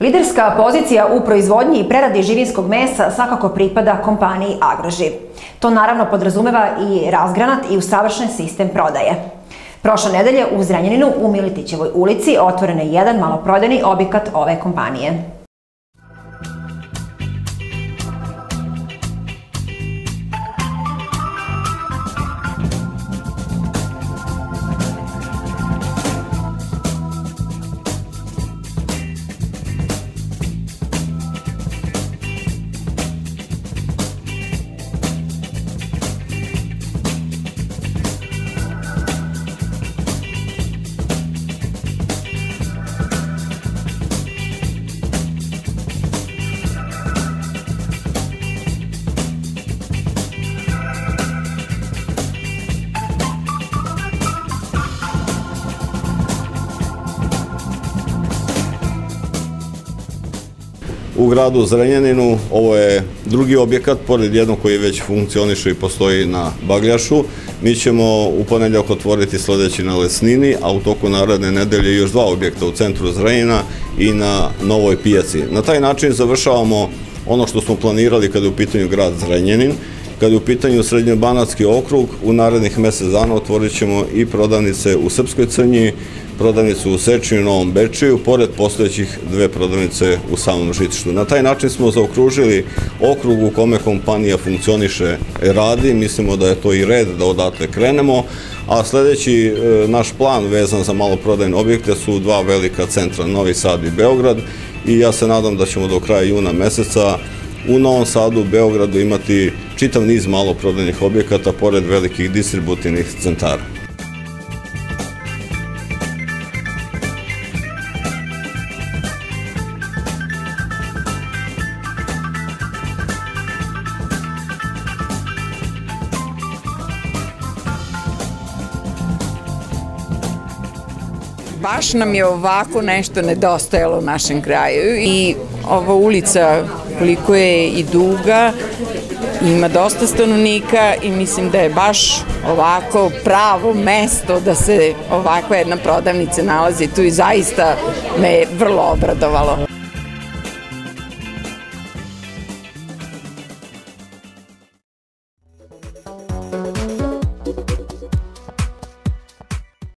Liderska pozicija u proizvodnji i preradi živinskog mesa svakako pripada kompaniji Agroživ. To naravno podrazumeva i razgranat i usavršen sistem prodaje. Prošle nedelje u Zrenjaninu u Militićevoj ulici otvoren je jedan maloprodajni objekat ove kompanije. U gradu Zrenjaninu. Ovo je drugi objekat, pored jednog koji već funkcioniše i postoji na Bagljašu. Mi ćemo u ponedljak otvoriti sledeći na Lesnini, a u toku naredne nedelje još dva objekta u centru Zrenjina i na Novoj pijaci. Na taj način završavamo ono što smo planirali kada je u pitanju grad Zrenjanin, kada je u pitanju Srednjobanatski okrug, u narednih mesec dana otvorit ćemo i prodavnice u Srpskoj crnji, prodavnicu u Sečiju i Novom Bečiju, pored postojećih dve prodavnice u samom žitištu. Na taj način smo zaokružili okrug u kome kompanija funkcioniše i radi, mislimo da je to i red da odatle krenemo, a sledeći e, naš plan vezan za maloprodajne objekte su dva velika centra, Novi Sad i Beograd, i ja se nadam da ćemo do kraja juna meseca u Novom Sadu, Beogradu imati čitav niz maloprodajnih objekata pored velikih distributivnih centara. Baš nam je ovako nešto nedostajalo u našem kraju i ova ulica koliko je i duga ima dosta stanovnika i mislim da je baš ovako pravo mesto da se ovakva jedna prodavnica nalazi tu i zaista me je vrlo obradovalo.